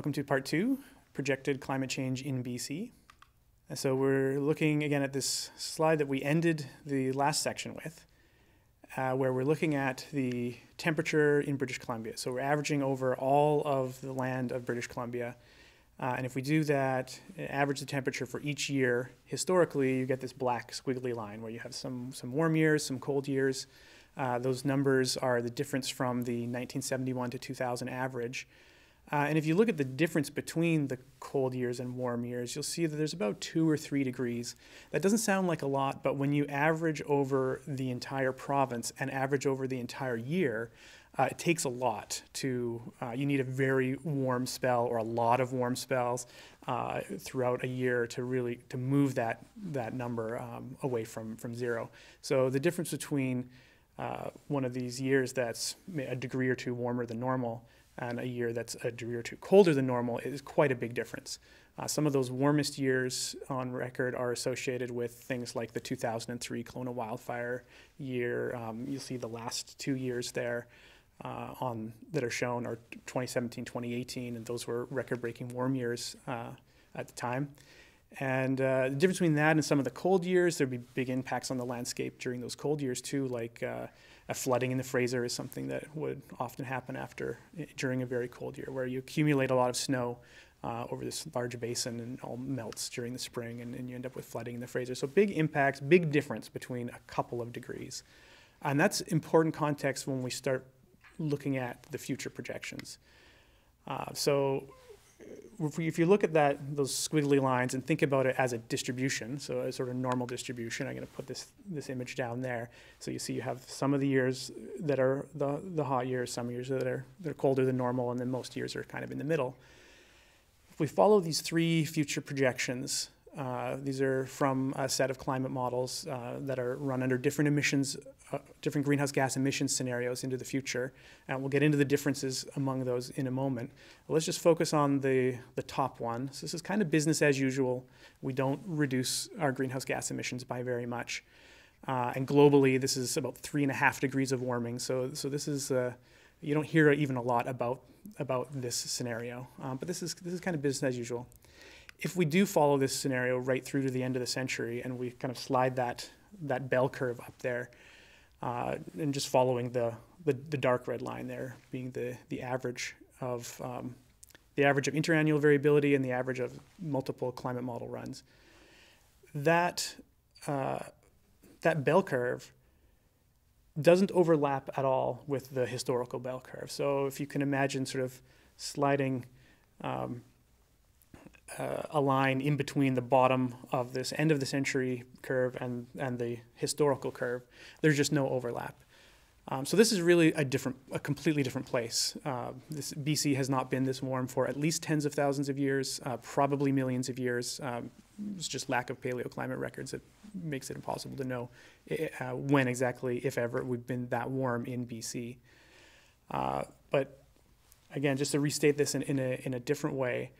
Welcome to part two, projected climate change in BC. So we're looking again at this slide that we ended the last section with, uh, where we're looking at the temperature in British Columbia. So we're averaging over all of the land of British Columbia. Uh, and if we do that, average the temperature for each year, historically, you get this black squiggly line where you have some, some warm years, some cold years. Uh, those numbers are the difference from the 1971 to 2000 average. Uh, and if you look at the difference between the cold years and warm years, you'll see that there's about two or three degrees. That doesn't sound like a lot, but when you average over the entire province and average over the entire year, uh, it takes a lot to, uh, you need a very warm spell or a lot of warm spells uh, throughout a year to really, to move that, that number um, away from, from zero. So the difference between uh, one of these years that's a degree or two warmer than normal and a year that's a degree or two colder than normal is quite a big difference. Uh, some of those warmest years on record are associated with things like the 2003 Kelowna wildfire year. Um, you'll see the last two years there uh, on that are shown are 2017, 2018, and those were record-breaking warm years uh, at the time. And uh, the difference between that and some of the cold years, there'd be big impacts on the landscape during those cold years too, like uh, a flooding in the Fraser is something that would often happen after during a very cold year, where you accumulate a lot of snow uh, over this large basin and all melts during the spring, and, and, you end up with flooding in the Fraser. So big impacts, big difference between a couple of degrees, and that's important context when we start looking at the future projections. Uh, so if you look at that, those squiggly lines and think about it as a distribution, so a sort of normal distribution, I'm going to put this, this image down there. So you see you have some of the years that are the, the hot years, some years that are, that are colder than normal, and then most years are kind of in the middle. If we follow these three future projections, uh, these are from a set of climate models uh, that are run under different emissions, uh, different greenhouse gas emission scenarios into the future. And we'll get into the differences among those in a moment. But let's just focus on the, the top one. So this is kind of business as usual. We don't reduce our greenhouse gas emissions by very much. Uh, and globally, this is about three and a half degrees of warming. So, so this is, uh, you don't hear even a lot about, about this scenario. Um, but this is, this is kind of business as usual if we do follow this scenario right through to the end of the century and we kind of slide that, that bell curve up there, uh, and just following the, the, the, dark red line there being the, the average of um, the average of interannual variability and the average of multiple climate model runs. That, uh, that bell curve doesn't overlap at all with the historical bell curve. So if you can imagine sort of sliding um, uh, a line in between the bottom of this end of the century curve and, and the historical curve. There's just no overlap. Um, so this is really a different, a completely different place. Uh, this BC has not been this warm for at least tens of thousands of years, uh, probably millions of years. Um, it's just lack of paleoclimate records that makes it impossible to know eh, uh, when exactly, if ever, we've been that warm in BC. Uh, but again, just to restate this in, in, a, in a different way,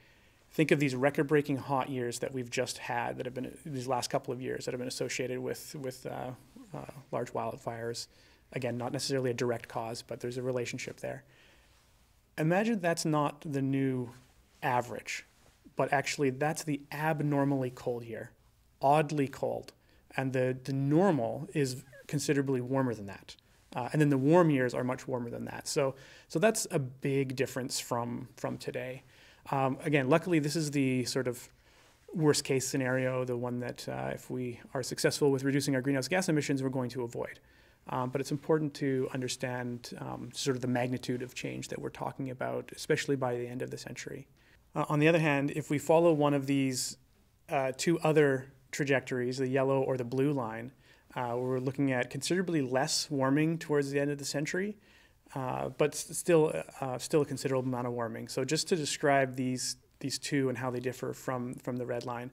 think of these record-breaking hot years that we've just had that have been these last couple of years that have been associated with with uh, uh, large wildfires. Again, not necessarily a direct cause, but there's a relationship there. Imagine that's not the new average, but actually that's the abnormally cold year, oddly cold, and the the normal is considerably warmer than that. Uh, and then the warm years are much warmer than that. So, so that's a big difference from, from today. Um, again, luckily, this is the sort of worst case scenario, the one that uh, if we are successful with reducing our greenhouse gas emissions, we're going to avoid. Um, but it's important to understand um, sort of the magnitude of change that we're talking about, especially by the end of the century. Uh, on the other hand, if we follow one of these uh, two other trajectories, the yellow or the blue line, uh, we're looking at considerably less warming towards the end of the century, uh, but still, uh, still a considerable amount of warming. So just to describe these these two and how they differ from from the red line.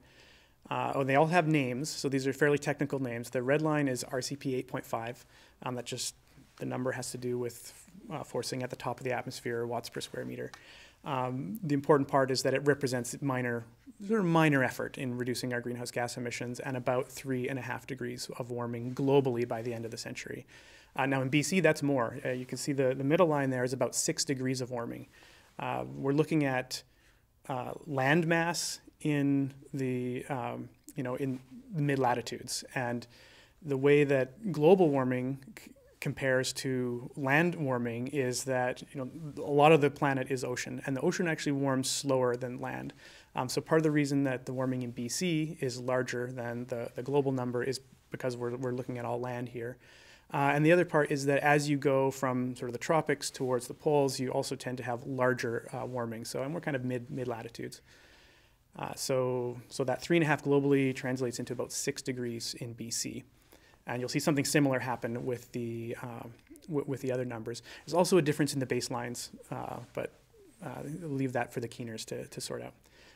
Uh, oh, they all have names, so these are fairly technical names. The red line is RCP 8.5. Um, that just the number has to do with uh, forcing at the top of the atmosphere, watts per square meter. Um, the important part is that it represents minor, sort of minor effort in reducing our greenhouse gas emissions and about three and a half degrees of warming globally by the end of the century. Uh, now in BC, that's more. Uh, you can see the, the middle line there is about six degrees of warming. Uh, we're looking at uh, land mass in the um, you know in mid latitudes, and the way that global warming compares to land warming is that you know a lot of the planet is ocean, and the ocean actually warms slower than land. Um, so part of the reason that the warming in BC is larger than the, the global number is because we're, we're looking at all land here. Uh, and the other part is that as you go from sort of the tropics towards the poles, you also tend to have larger uh, warming. So, and we're kind of mid mid latitudes. Uh, so, so that three and a half globally translates into about six degrees in BC, and you'll see something similar happen with the um, with the other numbers. There's also a difference in the baselines, uh, but uh, leave that for the keeners to to sort out.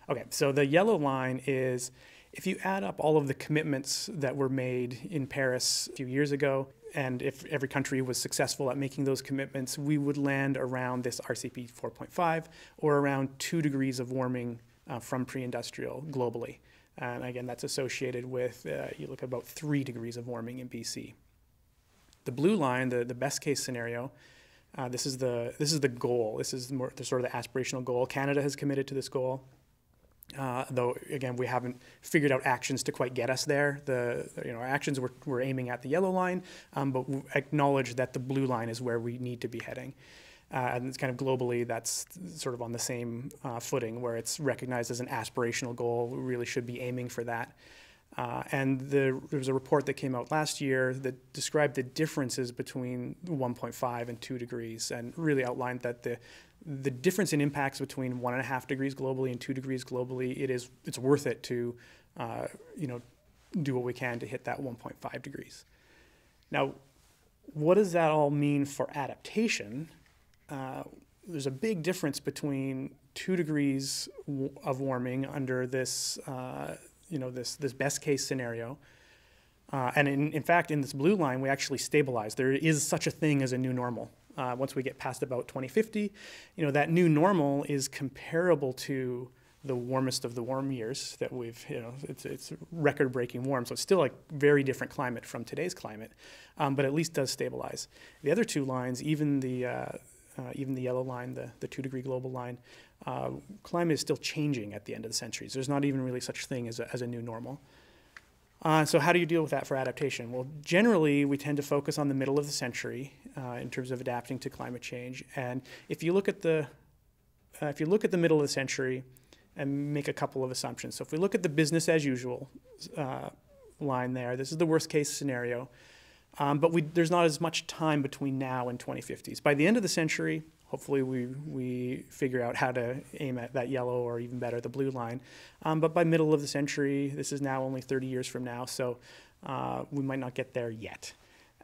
Okay, so the yellow line is if you add up all of the commitments that were made in Paris a few years ago, and if every country was successful at making those commitments, we would land around this RCP 4.5 or around two degrees of warming uh, from pre industrial globally. And again, that's associated with, uh, you look at about three degrees of warming in BC. The blue line, the, the best case scenario, uh, this is the this is the goal. This is more the sort of the aspirational goal. Canada has committed to this goal. Uh, though again, we haven't figured out actions to quite get us there. The you know our actions we're, we're aiming at the yellow line, um, but acknowledge that the blue line is where we need to be heading. Uh, and it's kind of globally that's sort of on the same uh, footing where it's recognized as an aspirational goal. We really should be aiming for that. Uh, and the, there was a report that came out last year that described the differences between 1.5 and 2 degrees and really outlined that the the difference in impacts between one and a half degrees globally and two degrees globally, it is it's worth it to uh, you know do what we can to hit that 1.5 degrees. Now, what does that all mean for adaptation? Uh, there's a big difference between two degrees of warming under this uh, you know this this best case scenario. Uh, and in, in fact, in this blue line, we actually stabilize. There is such a thing as a new normal uh, once we get past about 2050, you know, that new normal is comparable to the warmest of the warm years that we've, you know, it's, it's record breaking warm. So it's still like very different climate from today's climate, um, but at least does stabilize. The other two lines, even the, uh, uh, even the yellow line, the, the two degree global line, uh, climate is still changing at the end of the centuries. There's not even really such thing as a, as a new normal. Uh, so how do you deal with that for adaptation? Well, generally we tend to focus on the middle of the century uh, in terms of adapting to climate change. And if you look at the uh, if you look at the middle of the century and make a couple of assumptions. So if we look at the business as usual uh, line there, this is the worst case scenario. Um, but we, there's not as much time between now and 2050s. By the end of the century, hopefully we, we figure out how to aim at that yellow or even better, the blue line. Um, but by middle of the century, this is now only 30 years from now, so uh, we might not get there yet.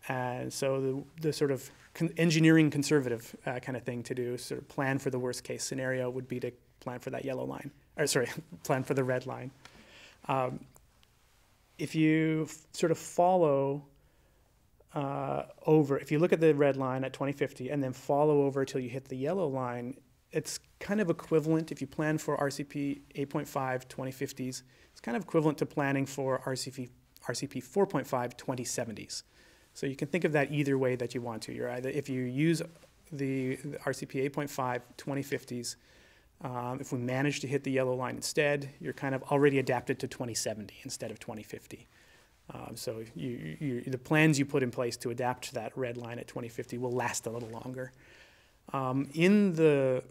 And so the, the sort of con- engineering conservative uh, kind of thing to do, sort of plan for the worst case scenario, would be to plan for that yellow line, or sorry, plan for the red line. Um, if you sort of follow uh, over, if you look at the red line at 2050 and then follow over until you hit the yellow line, it's kind of equivalent if you plan for RCP 8.5 2050s, it's kind of equivalent to planning for RCP, RCP 4.5 2070s. So you can think of that either way that you want to. You're either, if you use the, the RCP 8.5 2050s, um, if we manage to hit the yellow line instead, you're kind of already adapted to 2070 instead of 2050. Um, so you, you, the plans you put in place to adapt to that red line at 2050 will last a little longer. Um, in the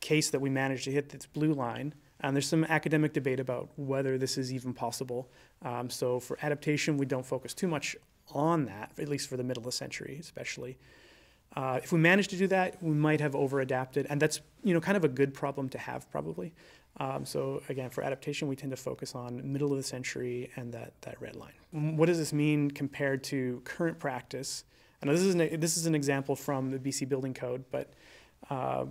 case that we manage to hit this blue line, and there's some academic debate about whether this is even possible. Um, so for adaptation, we don't focus too much on that, at least for the middle of the century, especially. Uh, if we manage to do that, we might have over adapted, and that's you know kind of a good problem to have probably. Um, so again, for adaptation, we tend to focus on middle of the century and that that red line. What does this mean compared to current practice? And this is an, this is an example from the BC Building Code, but uh,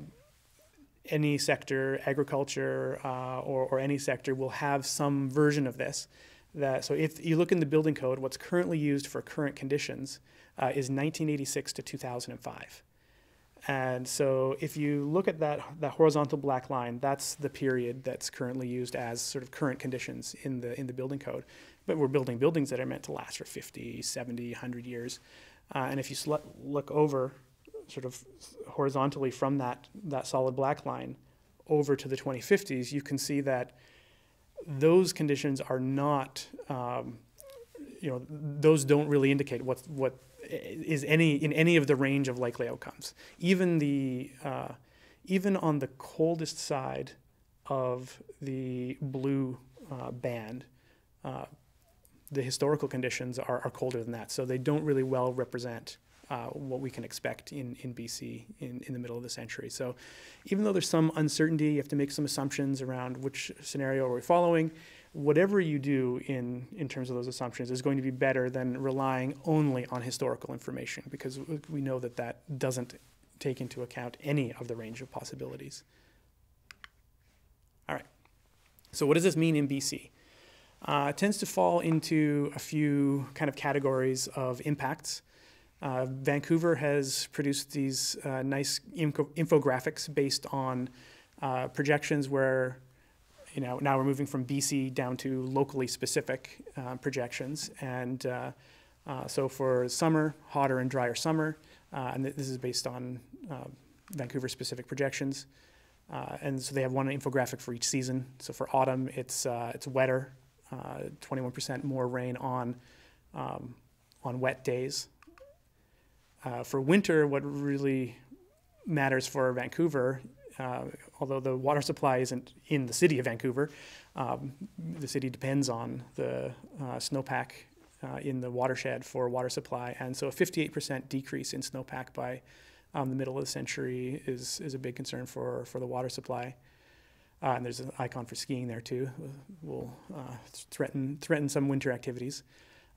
any sector, agriculture uh, or, or any sector, will have some version of this that so if you look in the building code, what's currently used for current conditions uh, is 1986 to 2005. And so if you look at that, that horizontal black line, that's the period that's currently used as sort of current conditions in the, in the building code. But we're building buildings that are meant to last for 50, 70, 100 years. Uh, and if you look over sort of horizontally from that, that solid black line over to the 2050s, you can see that those conditions are not, um, you know, those don't really indicate what what is any in any of the range of likely outcomes. Even the uh, even on the coldest side of the blue uh, band, uh, the historical conditions are, are colder than that. So they don't really well represent uh, what we can expect in, in BC in, in the middle of the century. So even though there's some uncertainty, you have to make some assumptions around which scenario are we following. Whatever you do in, in terms of those assumptions is going to be better than relying only on historical information because we know that that doesn't take into account any of the range of possibilities. All right. So what does this mean in BC? Uh, it tends to fall into a few kind of categories of impacts. Uh, Vancouver has produced these uh, nice info infographics based on uh, projections where, you know, now we're moving from BC down to locally specific uh, projections. And uh, uh, so for summer, hotter and drier summer, and th this is based on Vancouver specific projections. and so they have one infographic for each season. So for autumn, it's, it's wetter, 21% more rain on, um, on wet days. Uh, for winter, what really matters for Vancouver, uh, although the water supply isn't in the city of Vancouver, um, the city depends on the uh, snowpack uh, in the watershed for water supply, and so a 58% decrease in snowpack by um, the middle of the century is is a big concern for for the water supply. Uh, and there's an icon for skiing there too. Will uh, threaten threaten some winter activities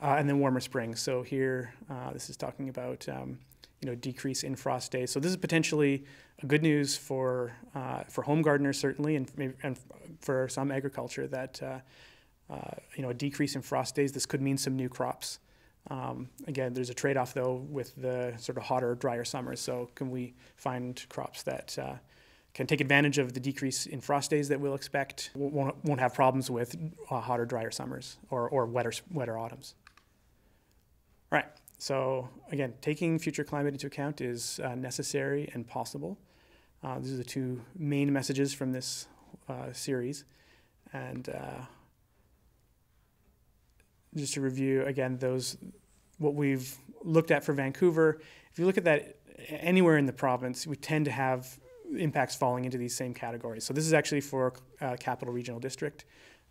uh, and then warmer springs. So here, uh, this is talking about um, you know decrease in frost days. So this is potentially good news for uh, for home gardeners certainly, and and for some agriculture that uh, uh, you know a decrease in frost days. This could mean some new crops. Um, again, there's a trade-off though with the sort of hotter, drier summers. So can we find crops that uh, can take advantage of the decrease in frost days that we'll expect, won't, won't have problems with hotter, drier summers or, or wetter, wetter autumns. Right, so again, taking future climate into account is uh, necessary and possible. Uh, these are the two main messages from this uh, series. And uh, just to review again, those what we've looked at for Vancouver. If you look at that anywhere in the province, we tend to have impacts falling into these same categories. So this is actually for uh, Capital Regional District.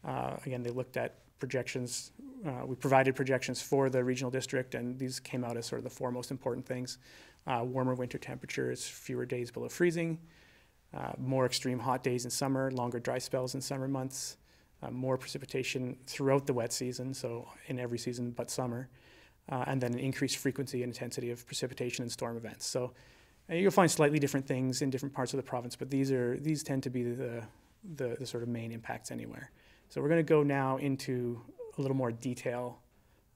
Uh, again, they looked at projections uh, we provided projections for the regional district, and these came out as sort of the four most important things. Uh, warmer winter temperatures, fewer days below freezing, uh, more extreme hot days in summer, longer dry spells in summer months, uh, more precipitation throughout the wet season, so in every season but summer, uh, and then an increased frequency and intensity of precipitation and storm events. So uh, you'll find slightly different things in different parts of the province, but these are these tend to be the, the, the sort of main impacts anywhere. So we're going to go now into a little more detail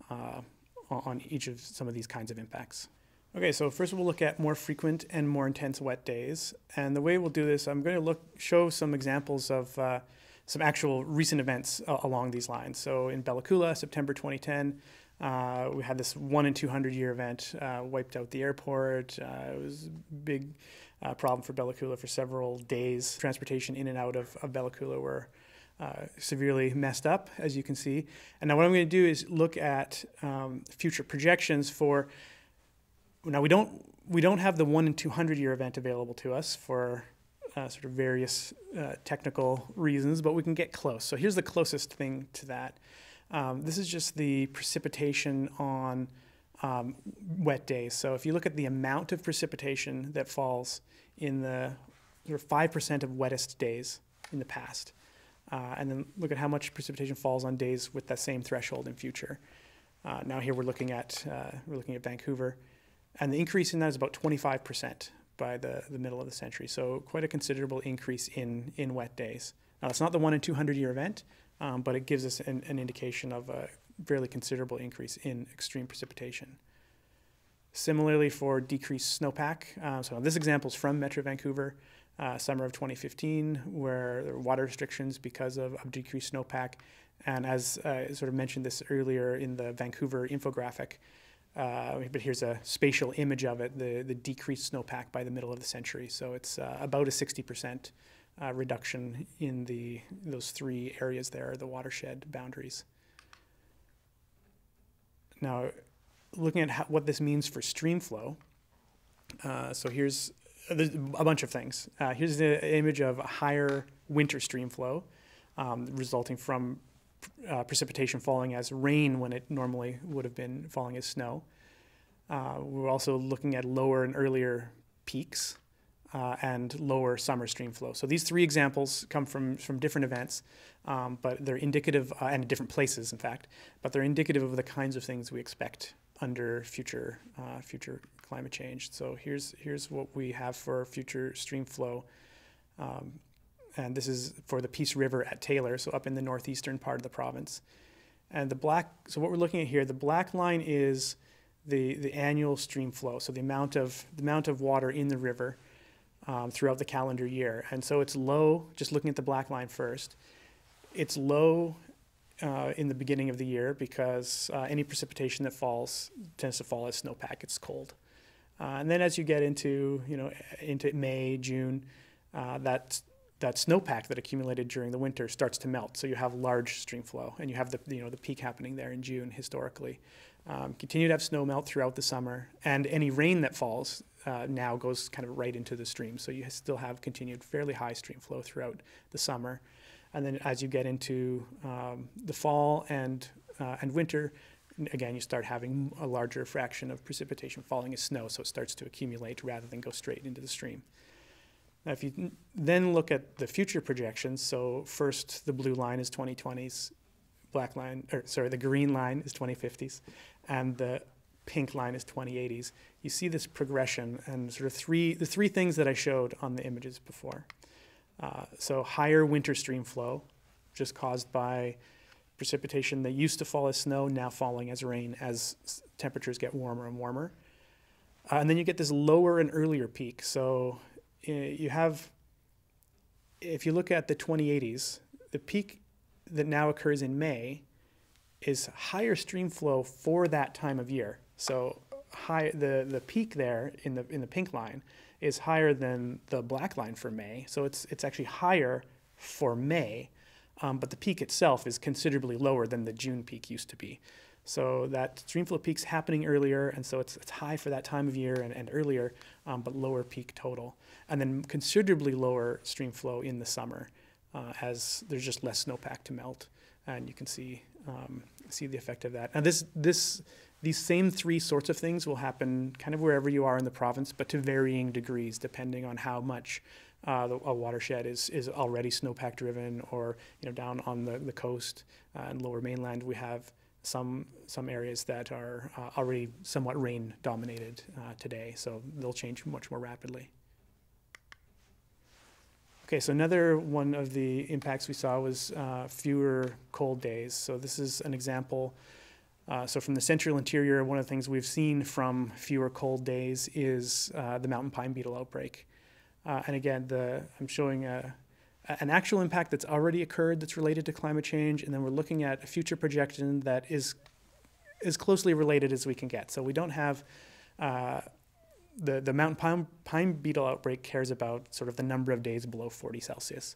uh, on each of some of these kinds of impacts. Okay, so first we'll look at more frequent and more intense wet days. And the way we'll do this, I'm going to look show some examples of uh, some actual recent events uh, along these lines. So in Bella Coola, September 2010, uh, we had this one in 200 year event, uh, wiped out the airport. Uh, it was a big uh, problem for Bella Coola for several days. Transportation in and out of, of Bella Coola were uh, severely messed up, as you can see. And now what I'm going to do is look at um, future projections for. Now we don't we don't have the one in 200 year event available to us for uh, sort of various uh, technical reasons, but we can get close. So here's the closest thing to that. Um, this is just the precipitation on um, wet days. So if you look at the amount of precipitation that falls in the sort of 5% of wettest days in the past, uh, and then look at how much precipitation falls on days with that same threshold in future. Uh, now here we're looking at uh, we're looking at Vancouver, and the increase in that is about 25% by the, the middle of the century. So quite a considerable increase in in wet days. Now it's not the one in 200 year event, um, but it gives us an, an, indication of a fairly considerable increase in extreme precipitation. Similarly for decreased snowpack, uh, so this example is from Metro Vancouver uh, summer of 2015, where there were water restrictions because of, decreased snowpack. And as uh, sort of mentioned this earlier in the Vancouver infographic, uh, but here's a spatial image of it, the, the decreased snowpack by the middle of the century. So it's uh, about a 60% uh, reduction in the those three areas there, the watershed boundaries. Now, looking at how, what this means for stream flow, uh, so here's a bunch of things. Uh, here's the image of a higher winter stream flow um, resulting from uh, precipitation falling as rain when it normally would have been falling as snow. Uh, we're also looking at lower and earlier peaks uh, and lower summer stream flow. So these three examples come from, from different events, um, but they're indicative, uh, and different places, in fact, but they're indicative of the kinds of things we expect under future, uh, future climate change. So here's, here's what we have for future stream flow. Um, and this is for the Peace River at Taylor, so up in the northeastern part of the province. And the black, so what we're looking at here, the black line is the, the annual stream flow, so the amount of, the amount of water in the river um, throughout the calendar year. And so it's low, just looking at the black line first, it's low uh, in the beginning of the year because uh, any precipitation that falls tends to fall as snowpack. It's cold, uh, and then as you get into you know into May, June, uh, that that snowpack that accumulated during the winter starts to melt. So you have large stream flow, and you have the you know the peak happening there in June historically. Um, continue to have snow melt throughout the summer, and any rain that falls uh, now goes kind of right into the stream. So you still have continued fairly high stream flow throughout the summer. And then as you get into um, the fall and, uh, and winter, again, you start having a larger fraction of precipitation falling as snow, so it starts to accumulate rather than go straight into the stream. Now, if you then look at the future projections, so first the blue line is 2020s, black line, or sorry, the green line is 2050s, and the pink line is 2080s. You see this progression and sort of three, the three things that I showed on the images before. Uh, so higher winter stream flow, just caused by precipitation that used to fall as snow, now falling as rain as temperatures get warmer and warmer. Uh, and then you get this lower and earlier peak. So uh, you have, if you look at the 2080s, the peak that now occurs in May is higher stream flow for that time of year. So high, the, the peak there in the, in the pink line is higher than the black line for May. So it's, it's actually higher for May, um, but the peak itself is considerably lower than the June peak used to be. So that streamflow peak's happening earlier, and so it's, it's high for that time of year and, and earlier, um, but lower peak total. And then considerably lower streamflow in the summer uh, as there's just less snowpack to melt. And you can see, um, see the effect of that. Now this, this these same three sorts of things will happen kind of wherever you are in the province, but to varying degrees depending on how much uh, the, a watershed is, is already snowpack driven or you know down on the, the coast uh, and lower mainland we have some some areas that are uh, already somewhat rain dominated uh, today so they'll change much more rapidly. Okay, so another one of the impacts we saw was uh, fewer cold days. So this is an example uh, so from the central interior, one of the things we've seen from fewer cold days is uh, the mountain pine beetle outbreak. Uh, and again, the, I'm showing a, an actual impact that's already occurred that's related to climate change, and then we're looking at a future projection that is as closely related as we can get. So we don't have uh, the, the mountain pine, pine beetle outbreak cares about sort of the number of days below 40 Celsius.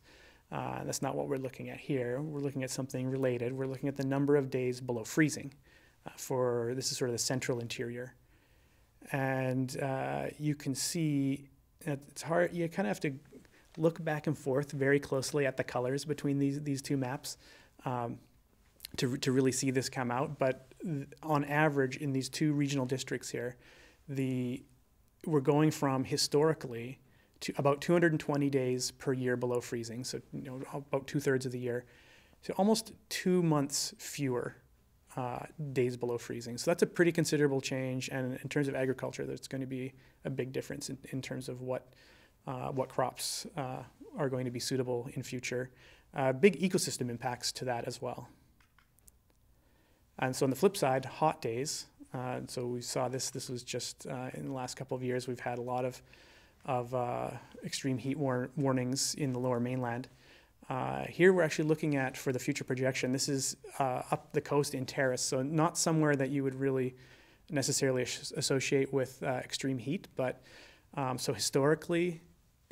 Uh, that's not what we're looking at here. We're looking at something related. We're looking at the number of days below freezing for this is sort of the central interior. And uh, you can see it's hard, you kind of have to look back and forth very closely at the colors between these, these two maps um, to, to really see this come out. But on average, in these two regional districts here, the, we're going from historically to about 220 days per year below freezing, so you know, about two thirds of the year, to almost two months fewer uh, days below freezing. So that's a pretty considerable change. And in terms of agriculture, there's going to be a big difference in, in terms of what, uh, what crops uh, are going to be suitable in future. Uh, big ecosystem impacts to that as well. And so on the flip side, hot days. Uh, so we saw this, this was just uh, in the last couple of years, we've had a lot of, of extreme heat war warnings in the lower mainland. Uh, here we're actually looking at for the future projection. This is uh, up the coast in Terrace, so not somewhere that you would really necessarily associate with uh, extreme heat, but um, so historically,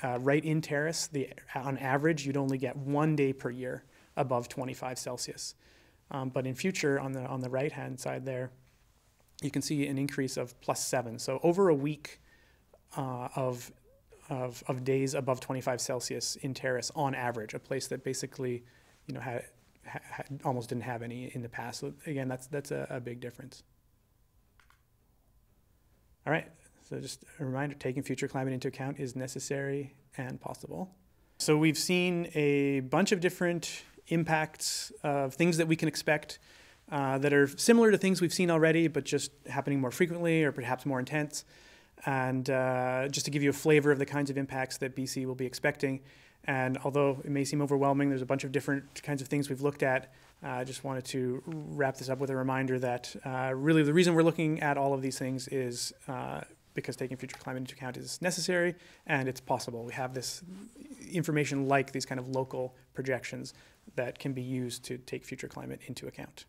uh, right in Terrace, the, on average, you'd only get one day per year above 25 Celsius. Um, but in future, on the, on the right-hand side there, you can see an increase of plus seven. So over a week uh, of, of, of days above 25 Celsius in Terrace on average, a place that basically, you know, had, had almost didn't have any in the past. So again, that's, that's a, a big difference. All right, so just a reminder, taking future climate into account is necessary and possible. So we've seen a bunch of different impacts of things that we can expect uh, that are similar to things we've seen already, but just happening more frequently or perhaps more intense. And uh, just to give you a flavor of the kinds of impacts that BC will be expecting. And although it may seem overwhelming, there's a bunch of different kinds of things we've looked at. Uh, I uh, just wanted to wrap this up with a reminder that uh, really the reason we're looking at all of these things is uh, because taking future climate into account is necessary and it's possible. We have this information like these kind of local projections that can be used to take future climate into account.